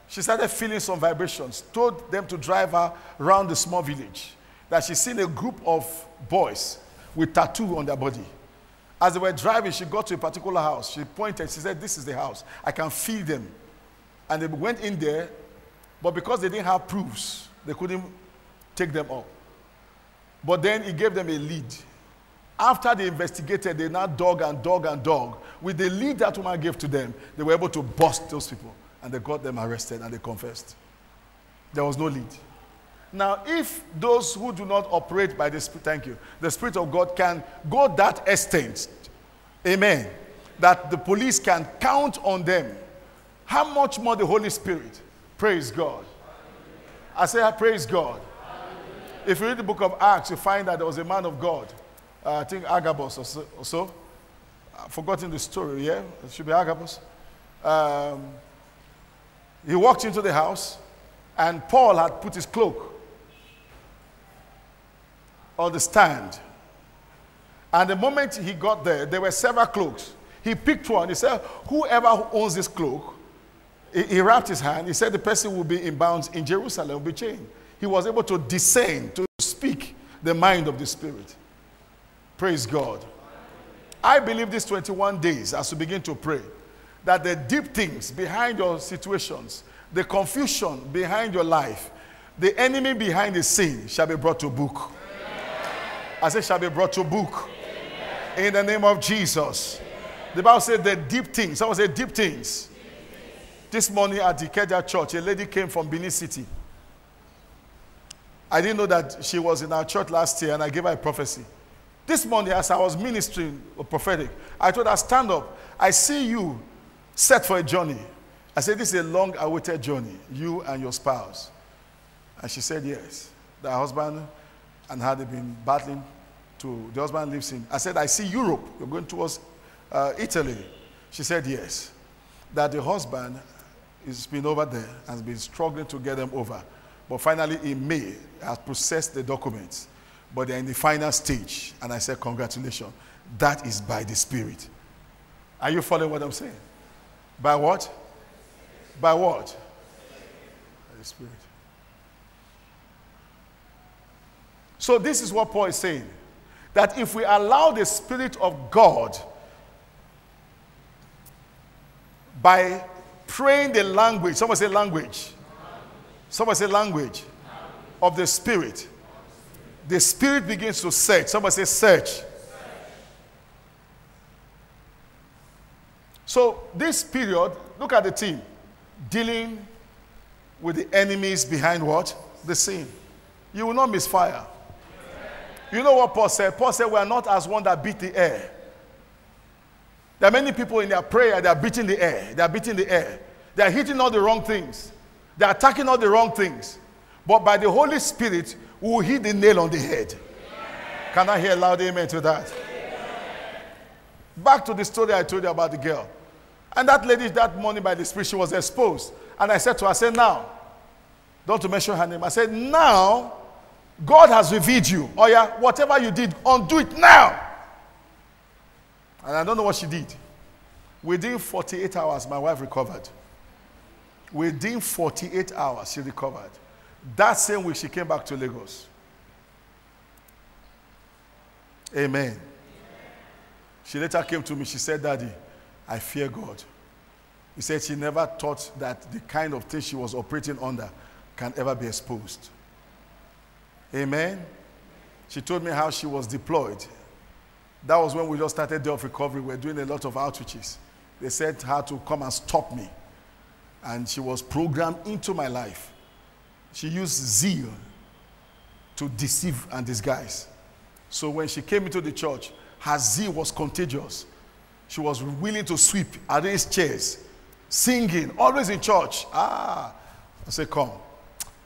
she started feeling some vibrations. Told them to drive her around the small village. That she seen a group of boys with tattoo on their body. As they were driving, she got to a particular house. She pointed, she said, This is the house. I can feel them. And they went in there, but because they didn't have proofs, they couldn't take them up. But then he gave them a lead. After they investigated, they now dug and dug and dug. With the lead that woman gave to them, they were able to bust those people. And they got them arrested and they confessed. There was no lead. Now, if those who do not operate by the Spirit, thank you, the Spirit of God can go that extent, amen, that the police can count on them, how much more the Holy Spirit? Praise God. I say, I praise God. If you read the book of Acts, you find that there was a man of God uh, I think Agabus or so. Or so. I've forgotten the story, yeah? It should be Agabus. Um, he walked into the house, and Paul had put his cloak on the stand. And the moment he got there, there were several cloaks. He picked one. He said, Whoever owns this cloak, he, wrapped his hand. He said, The person will be in bounds in Jerusalem, will be chained. He was able to discern, to speak the mind of the Spirit. Praise God. I believe these 21 days, as we begin to pray, that the deep things behind your situations, the confusion behind your life, the enemy behind the scene shall be brought to book. I say, shall be brought to book. In the name of Jesus. The Bible said the deep things. Someone said deep things. This morning at the Kedia church, a lady came from Benin City. I didn't know that she was in our church last year, and I gave her a prophecy. This morning, as I was ministering prophetic, I told her, Stand up. I see you set for a journey. I said, This is a long awaited journey, you and your spouse. And she said, Yes. The husband and her had been battling to, the husband lives in. I said, I see Europe. You're going towards uh, Italy. She said, Yes. That the husband has been over there has been struggling to get them over. But finally, in May, has processed the documents but they're in the final stage. And I said, Congratulations. That is by the Spirit. Are you following what I'm saying? By what? By what? By the Spirit. So, this is what Paul is saying that if we allow the Spirit of God by praying the language, someone say language, someone say language of the Spirit the spirit begins to search. Somebody say, search. So, this period, look at the team dealing with the enemies behind what? The scene. You will not misfire. You know what Paul said? Paul said, We are not as one that beat the air. There are many people in their prayer, they are beating the air. They are beating the air. They are hitting all the wrong things. They are attacking all the wrong things. But by the Holy Spirit, we will hit the nail on the head. Can I hear a loud amen to that? Back to the story I told you about the girl. And that lady that morning by the Spirit, she was exposed. And I said to her, I said, now, don't mention her name. I said, now, God has revealed you. Oh yeah, whatever you did, undo it now. And I don't know what she did. Within 48 hours, my wife recovered. Within 48 hours, she recovered. That same week, she came back to Lagos. Amen. She later came to me. She said, Daddy, I fear God. He said she never thought that the kind of thing she was operating under can ever be exposed. Amen. She told me how she was deployed. That was when we just started Day of Recovery. We were doing a lot of outreaches. They said her to come and stop me. And she was programmed into my life. She used zeal to deceive and disguise. So when she came into the church, her zeal was contagious. She was willing to sweep, arrange chairs, singing, always in church. Ah, I said, come.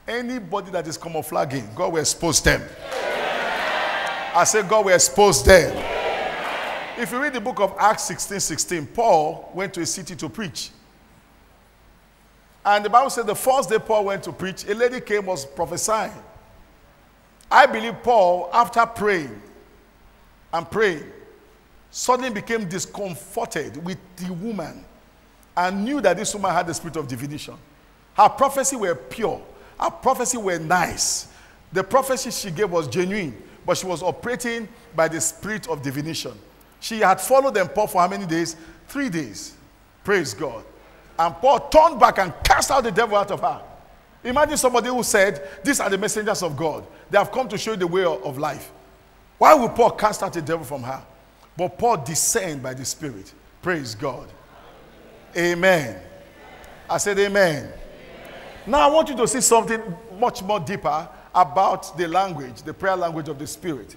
Anybody that is camouflaging, God will expose them. I said, God will expose them. If you read the book of Acts 16 16, Paul went to a city to preach. And the Bible said the first day Paul went to preach, a lady came, was prophesying. I believe Paul, after praying and praying, suddenly became discomforted with the woman and knew that this woman had the spirit of divination. Her prophecy were pure. Her prophecy were nice. The prophecy she gave was genuine, but she was operating by the spirit of divination. She had followed them Paul for how many days? Three days. Praise God. And Paul turned back and cast out the devil out of her. Imagine somebody who said, These are the messengers of God. They have come to show you the way of life. Why would Paul cast out the devil from her? But Paul discerned by the Spirit. Praise God. Amen. I said, Amen. Now I want you to see something much more deeper about the language, the prayer language of the Spirit.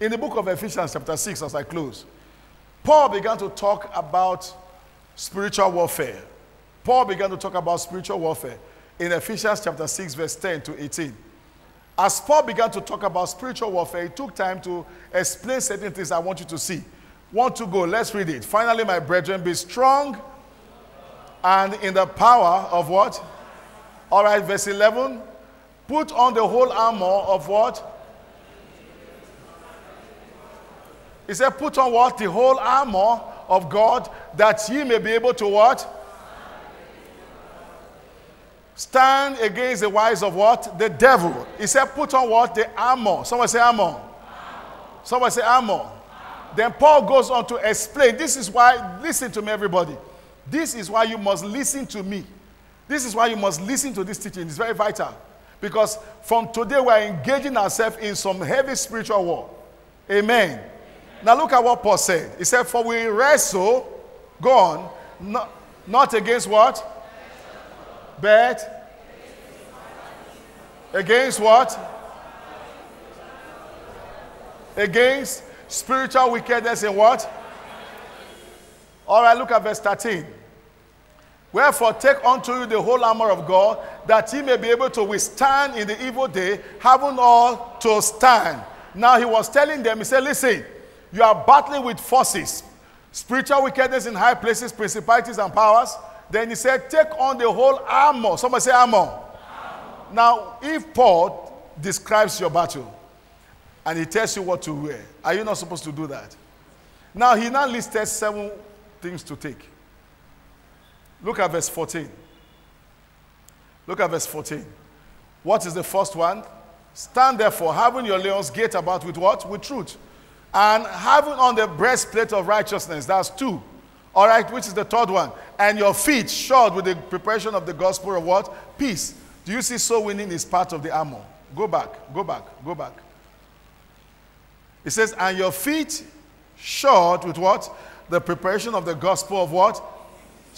In the book of Ephesians, chapter 6, as I close, Paul began to talk about spiritual warfare. Paul began to talk about spiritual warfare in Ephesians chapter 6, verse 10 to 18. As Paul began to talk about spiritual warfare, he took time to explain certain things I want you to see. Want to go? Let's read it. Finally, my brethren, be strong and in the power of what? All right, verse 11. Put on the whole armor of what? He said, Put on what? The whole armor of God that ye may be able to what? Stand against the wiles of what? The devil. He said, Put on what? The armor. Someone say armor. armor. Someone say armor. Then Paul goes on to explain. This is why, listen to me, everybody. This is why you must listen to me. This is why you must listen to this teaching. It's very vital. Because from today, we're engaging ourselves in some heavy spiritual war. Amen. Amen. Now, look at what Paul said. He said, For we wrestle, go on, not, not against what? But against what? Against spiritual wickedness in what? All right, look at verse 13. Wherefore, take unto you the whole armor of God, that ye may be able to withstand in the evil day, having all to stand. Now, he was telling them, he said, Listen, you are battling with forces, spiritual wickedness in high places, principalities and powers. Then he said, Take on the whole armor. Somebody say armor. armor. Now, if Paul describes your battle and he tells you what to wear, are you not supposed to do that? Now, he now listed seven things to take. Look at verse 14. Look at verse 14. What is the first one? Stand therefore, having your lions gate about with what? With truth. And having on the breastplate of righteousness. That's two. All right, which is the third one? And your feet shod with the preparation of the gospel of what? Peace. Do you see soul winning is part of the armor? Go back, go back, go back. It says, and your feet shod with what? The preparation of the gospel of what?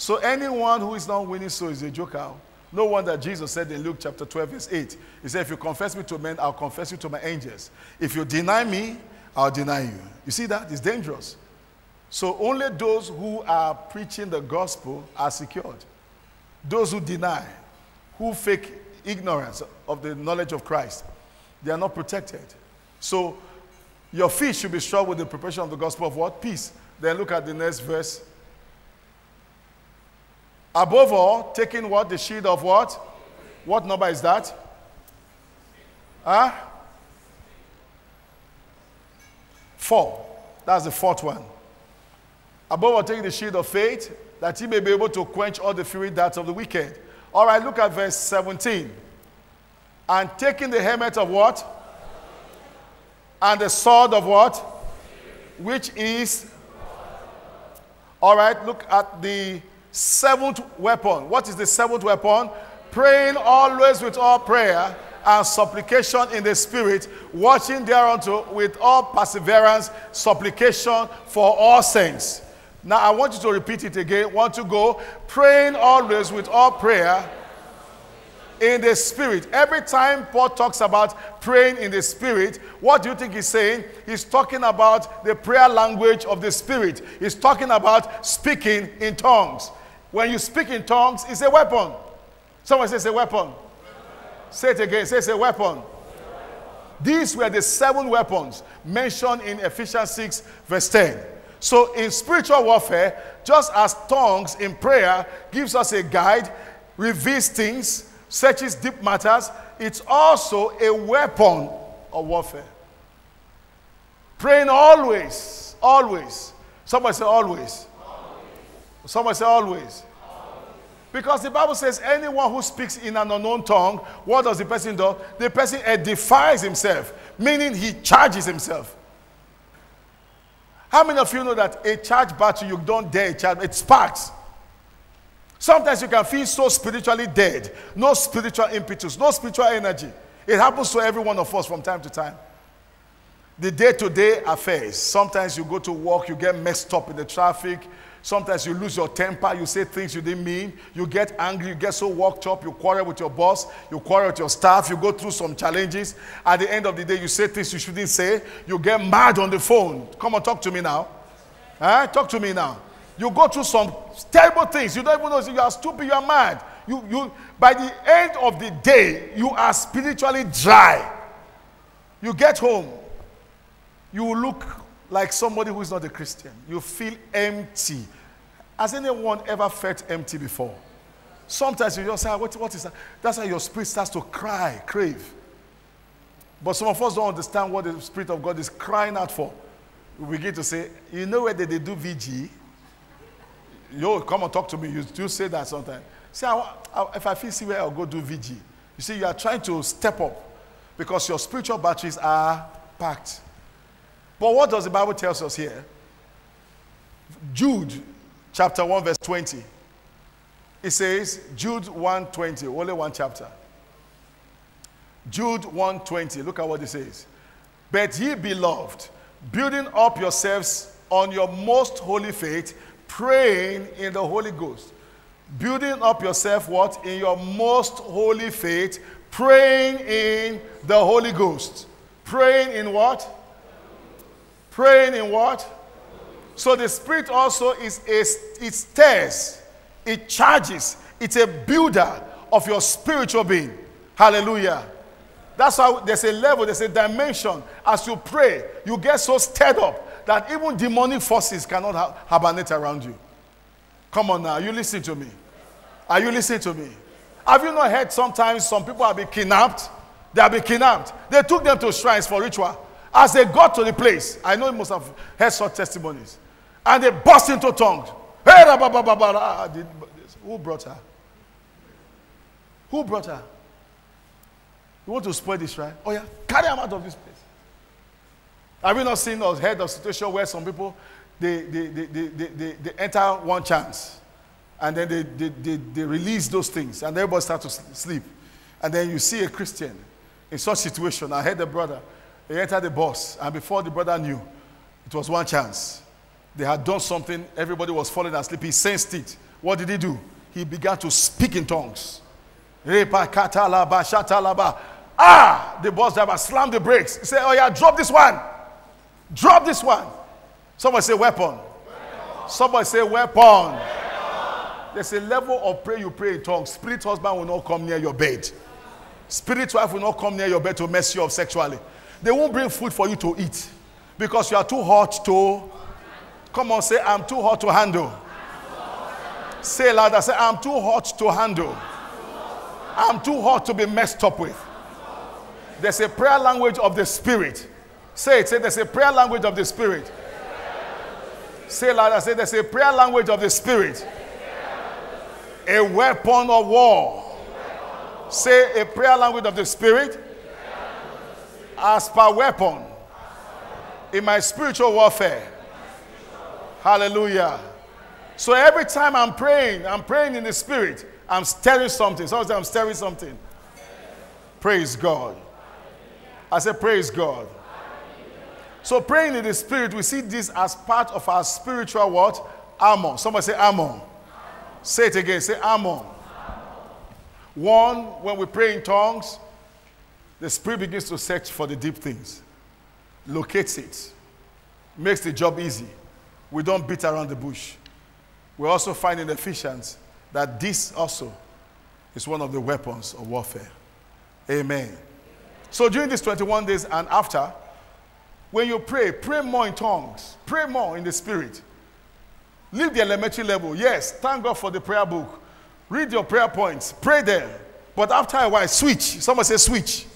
So anyone who is not winning so is a joker. No wonder Jesus said in Luke chapter 12, verse 8, He said, If you confess me to men, I'll confess you to my angels. If you deny me, I'll deny you. You see that? It's dangerous. So only those who are preaching the gospel are secured. Those who deny, who fake ignorance of the knowledge of Christ, they are not protected. So your feet should be strong with the preparation of the gospel of what? Peace. Then look at the next verse. Above all, taking what? The shield of what? What number is that? Huh? Four. That's the fourth one. Above all, taking the shield of faith, that he may be able to quench all the fury darts of the wicked. All right, look at verse 17. And taking the helmet of what? And the sword of what? which is. All right, look at the seventh weapon. What is the seventh weapon? Praying always with all prayer and supplication in the spirit, watching thereunto with all perseverance, supplication for all saints. Now I want you to repeat it again. Want to go praying always with all prayer in the spirit. Every time Paul talks about praying in the spirit, what do you think he's saying? He's talking about the prayer language of the spirit. He's talking about speaking in tongues. When you speak in tongues, it's a weapon. Someone says a weapon. Say it again. Say it's a weapon. These were the seven weapons mentioned in Ephesians 6, verse 10. So, in spiritual warfare, just as tongues in prayer gives us a guide, reveals things, searches deep matters, it's also a weapon of warfare. Praying always, always. Somebody say always. Somebody say always. Because the Bible says anyone who speaks in an unknown tongue, what does the person do? The person edifies himself, meaning he charges himself. How many of you know that a charge battery, you don't dare charge, it sparks. Sometimes you can feel so spiritually dead, no spiritual impetus, no spiritual energy. It happens to every one of us from time to time. The day to day affairs. Sometimes you go to work, you get messed up in the traffic, Sometimes you lose your temper, you say things you didn't mean, you get angry, you get so worked up, you quarrel with your boss, you quarrel with your staff, you go through some challenges. At the end of the day, you say things you shouldn't say, you get mad on the phone. Come on, talk to me now. Huh? Talk to me now. You go through some terrible things. You don't even know you are stupid, you are mad. You, you, by the end of the day, you are spiritually dry. You get home, you look like somebody who is not a Christian. You feel empty. Has anyone ever felt empty before? Sometimes you just say, ah, what, what is that? That's how your spirit starts to cry, crave. But some of us don't understand what the Spirit of God is crying out for. We begin to say, you know where they, they do VG? Yo, come and talk to me. You do say that sometimes. See, I, I, if I feel see where I'll go do VG. You see, you are trying to step up because your spiritual batteries are packed. But what does the Bible tell us here? Jude chapter 1, verse 20. It says, Jude 120, only one chapter. Jude 120. Look at what it says. But ye beloved, building up yourselves on your most holy faith, praying in the Holy Ghost. Building up yourself what? In your most holy faith, praying in the Holy Ghost. Praying in what? Praying in what? So the Spirit also is a, it stirs, it charges, it's a builder of your spiritual being. Hallelujah. That's how there's a level, there's a dimension. As you pray, you get so stirred up that even demonic forces cannot hibernate around you. Come on now, you listen to me. Are you listening to me? Have you not heard sometimes some people have been kidnapped? They have been kidnapped. They took them to shrines for ritual. As they got to the place, I know you must have heard such testimonies, and they burst into tongues. Hey, ah, who brought her? Who brought her? You want to spoil this, right? Oh, yeah, carry them out of this place. Have you not seen or heard of situation where some people they, they, they, they, they, they enter one chance and then they, they, they, they release those things and everybody starts to sleep. And then you see a Christian in such situation. I heard a brother he entered the bus, and before the brother knew, it was one chance. They had done something, everybody was falling asleep. He sensed it. What did he do? He began to speak in tongues. Ah, the bus driver slammed the brakes. He said, Oh, yeah, drop this one. Drop this one. Somebody say, Weapon. weapon. Somebody say, weapon. weapon. There's a level of prayer you pray in tongues. Spirit husband will not come near your bed. Spirit wife will not come near your bed to mess you up sexually. They won't bring food for you to eat because you are too hot to. Come on, say, I'm too hot to handle. Say louder, say, I'm too hot to handle. I'm too hot to be messed up with. There's a prayer language of the Spirit. Say it, say, there's a prayer language of the Spirit. Say louder, say, there's a prayer language of the Spirit. A weapon of war. Say, a prayer language of the Spirit as per weapon in my spiritual warfare. Hallelujah. So every time I'm praying, I'm praying in the spirit. I'm stirring something. Sometimes I'm stirring something. Praise God. I said, Praise God. So praying in the spirit, we see this as part of our spiritual what? Armor. Somebody say armor. Say it again. Say armor. One, when we pray in tongues, the spirit begins to search for the deep things, locates it, makes the job easy. We don't beat around the bush. We also find in Ephesians that this also is one of the weapons of warfare. Amen. So during these 21 days and after, when you pray, pray more in tongues, pray more in the spirit. Leave the elementary level. Yes, thank God for the prayer book. Read your prayer points, pray them. But after a while, switch. Someone say switch.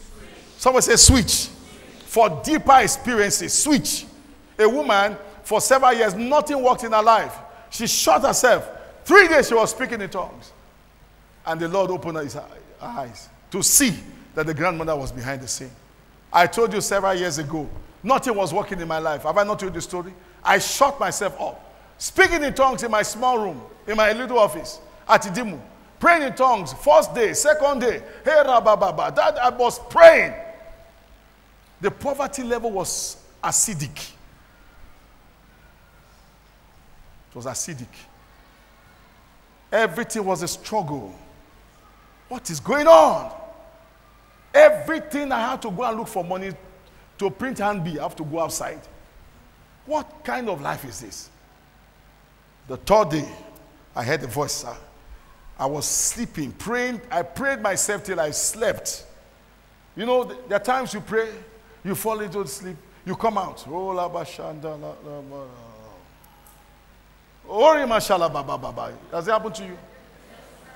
Someone say switch. For deeper experiences, switch. A woman, for several years, nothing worked in her life. She shot herself. Three days she was speaking in tongues. And the Lord opened her eyes to see that the grandmother was behind the scene. I told you several years ago, nothing was working in my life. Have I not told you the story? I shut myself up, speaking in tongues in my small room, in my little office at Idimu, praying in tongues, first day, second day, hey, rabababa. That I was praying. The poverty level was acidic. It was acidic. Everything was a struggle. What is going on? Everything I had to go and look for money to print hand I have to go outside. What kind of life is this? The third day, I heard a voice, sir. I was sleeping, praying. I prayed myself till I slept. You know, there are times you pray, you fall into sleep, you come out. Ba. It happen to you?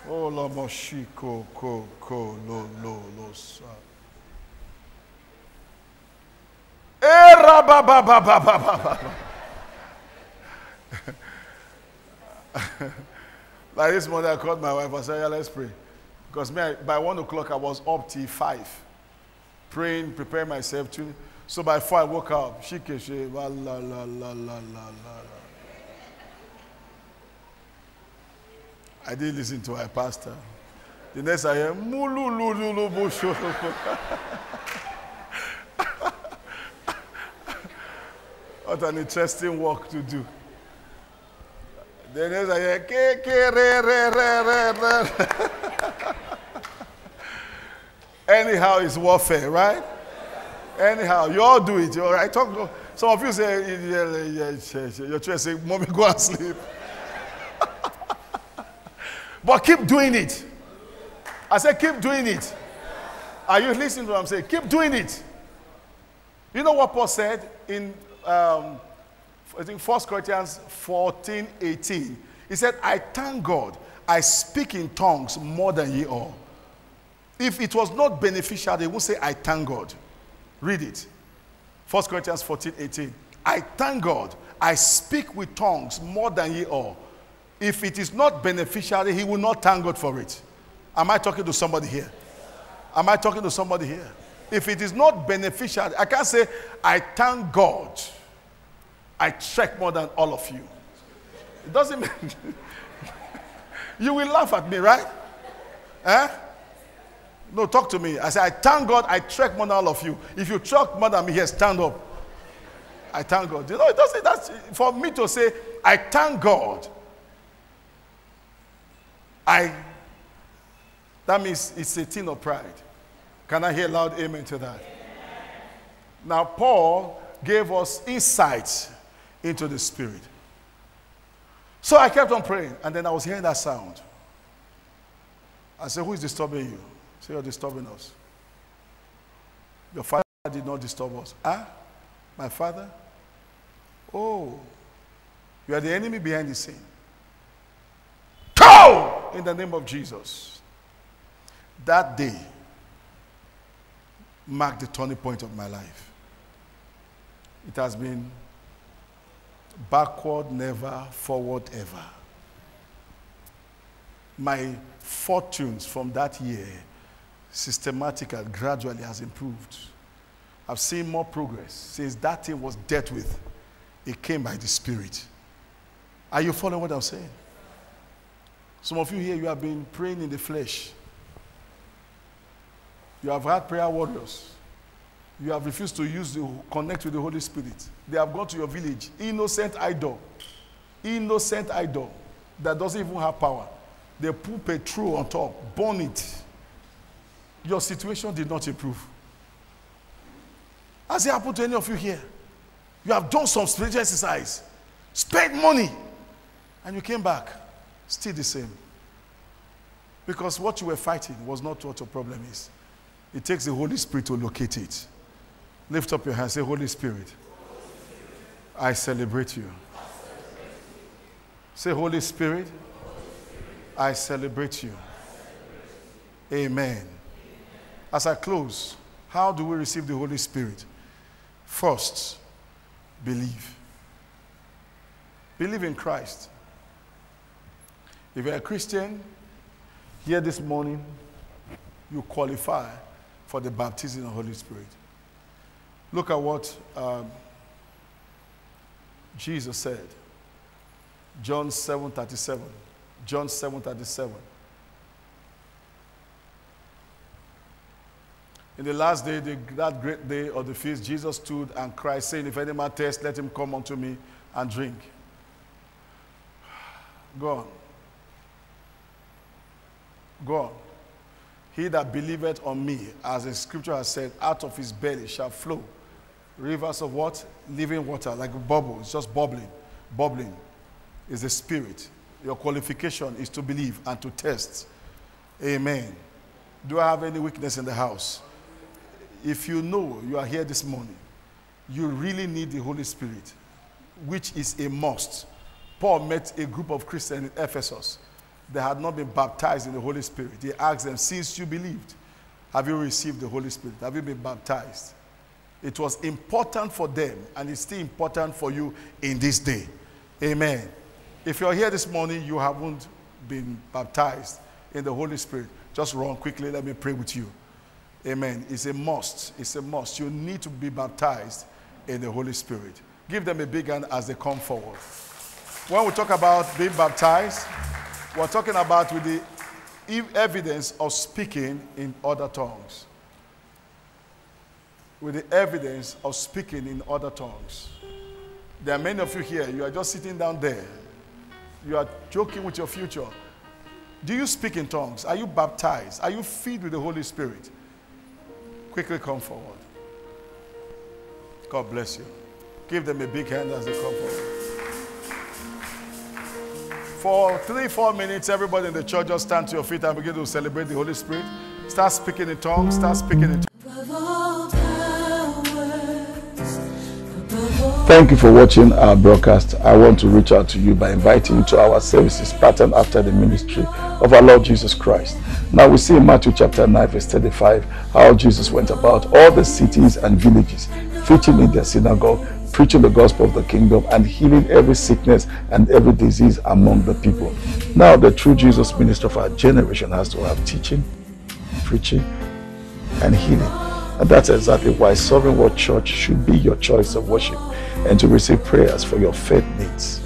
Oh, la mo shi ko ko lo lo lo sa. Eh, ra ba ba ba ba ba ba ba. Like this morning, I called my wife. I said, Yeah, let's pray. Because me, by one o'clock, I was up till five, praying, preparing myself to. So by four, I woke up. She came, la la la la la la. I didn't listen to my pastor. The next I hear, mulu lu lu lu bu shu lu bu." What an interesting work to do. The next I hear, Anyhow, it's warfare, right? Anyhow, you all do it. All right. Talk, some of you say, yeah, yeah, your church say, Mommy, go and sleep. but keep doing it. I said, keep doing it. Are you listening to what I'm saying? Keep doing it. You know what Paul said in, um, I think, 1 Corinthians 14 18? He said, I thank God I speak in tongues more than ye all. If it was not beneficial, they would say, I thank God. Read it. 1 Corinthians 14 18. I thank God I speak with tongues more than ye all. If it is not beneficial, he will not thank God for it. Am I talking to somebody here? Am I talking to somebody here? If it is not beneficial, I can't say, I thank God. I trek more than all of you. It doesn't mean. you will laugh at me, right? Eh? No, talk to me. I say, I thank God I trek more than all of you. If you trek more than me, here, stand up. I thank God. You know, it doesn't, that's for me to say, I thank God. I, that means it's a thing of pride. Can I hear loud amen to that? Now, Paul gave us insight into the Spirit. So I kept on praying, and then I was hearing that sound. I said, Who is disturbing you? Say, You're disturbing us. Your father did not disturb us. Ah? My father? Oh, you are the enemy behind the scene. Go! In the name of Jesus. That day marked the turning point of my life. It has been backward never, forward ever. My fortunes from that year systematically, gradually has improved. I've seen more progress since that thing was dealt with. It came by the Spirit. Are you following what I'm saying? Some of you here, you have been praying in the flesh. You have had prayer warriors. You have refused to use the connect with the Holy Spirit. They have gone to your village. Innocent idol. Innocent idol that doesn't even have power. They put petrol on top, burn it. Your situation did not improve. Has it happened to any of you here? You have done some spiritual exercise, spent money, and you came back still the same. Because what you were fighting was not what your problem is. It takes the Holy Spirit to locate it. Lift up your hands, say, Holy Spirit, I celebrate you. Say, Holy Spirit, I celebrate you. Amen. As I close, how do we receive the Holy Spirit? First, believe. Believe in Christ. If you're a Christian, here this morning, you qualify for the baptism of the Holy Spirit. Look at what um, Jesus said. John 7 37. John 7 In the last day, the, that great day of the feast, Jesus stood and cried, saying, If any man thirst, let him come unto me and drink. Go on. Go on. He that believeth on me, as the scripture has said, out of his belly shall flow rivers of what? Living water, like a bubble. It's just bubbling. Bubbling is the spirit. Your qualification is to believe and to test. Amen. Do I have any weakness in the house? If you know you are here this morning, you really need the Holy Spirit, which is a must. Paul met a group of Christians in Ephesus. They had not been baptized in the Holy Spirit. He asked them, Since you believed, have you received the Holy Spirit? Have you been baptized? It was important for them, and it's still important for you in this day. Amen. If you're here this morning, you haven't been baptized in the Holy Spirit, just run quickly. Let me pray with you. Amen. It's a must. It's a must. You need to be baptized in the Holy Spirit. Give them a big hand as they come forward. When we talk about being baptized, we're talking about with the evidence of speaking in other tongues with the evidence of speaking in other tongues. There are many of you here, you are just sitting down there. You are joking with your future. Do you speak in tongues? Are you baptized? Are you filled with the Holy Spirit? Quickly come forward. God bless you. Give them a big hand as they come forward. For three, four minutes, everybody in the church just stand to your feet and begin to celebrate the Holy Spirit. Start speaking in tongues. Start speaking in tongues. Thank you for watching our broadcast. I want to reach out to you by inviting you to our services pattern after the ministry of our Lord Jesus Christ. Now we see in Matthew chapter 9 verse 35 how Jesus went about all the cities and villages, preaching in their synagogue, preaching the gospel of the kingdom and healing every sickness and every disease among the people. Now the true Jesus minister of our generation has to have teaching, preaching, and healing. And that's exactly why Sovereign Word Church should be your choice of worship and to receive prayers for your faith needs.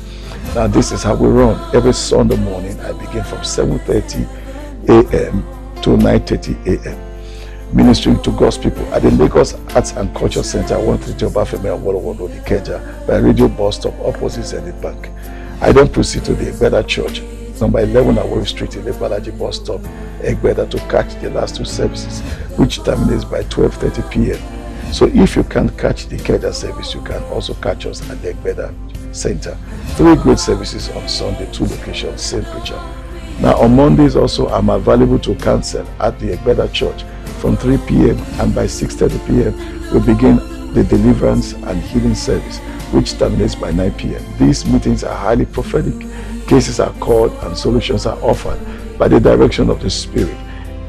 Now, this is how we run. Every Sunday morning, I begin from 7.30 a.m. to 9.30 a.m. Ministering to God's people at the Lagos Arts and Culture Center, 130 Obafemi Awolowo Road, Ikeja, by Radio Bus Stop opposite Zenith Bank. I then proceed to the Egbeda Church, number 11 Awori Street, in the Balaji Bus Stop, Egbeda, to catch the last two services, which terminates by 12.30 p.m. So if you can't catch the Keda service, you can also catch us at the Egbeda Center. Three great services on Sunday, two locations, same preacher. Now on Mondays also, I'm available to counsel at the Egbeda Church from 3 p.m. and by 6.30 p.m. we begin the deliverance and healing service, which terminates by 9 p.m. These meetings are highly prophetic. Cases are called and solutions are offered by the direction of the Spirit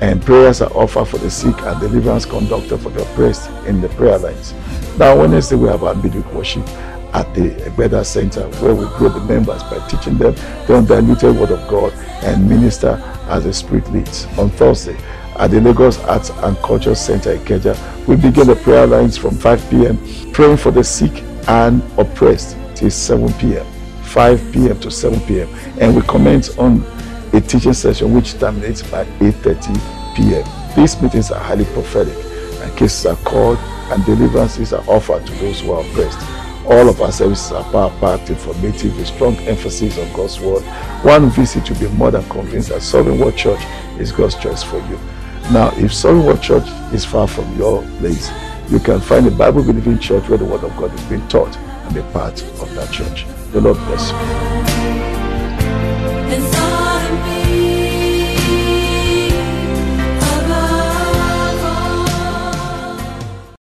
and prayers are offered for the sick and deliverance conducted for the oppressed in the prayer lines. Now, Wednesday, we have our midweek worship at the Egbeda Center where we grow the members by teaching them the undiluted Word of God and minister as the Spirit leads. On Thursday, at the Lagos Arts and Culture Center Ikeja. We begin the prayer lines from 5 p.m. praying for the sick and oppressed till 7 p.m. 5 p.m. to 7 p.m. And we comment on a teaching session which terminates by 8.30 p.m. These meetings are highly prophetic and cases are called and deliverances are offered to those who are oppressed. All of our services are power-packed, informative, with strong emphasis on God's word. One visit to be more than convinced that Sovereign Word Church is God's choice for you. Now, if Sovereign Word Church is far from your place, you can find a Bible-believing church where the Word of God is being taught and be part of that church. The Lord bless you.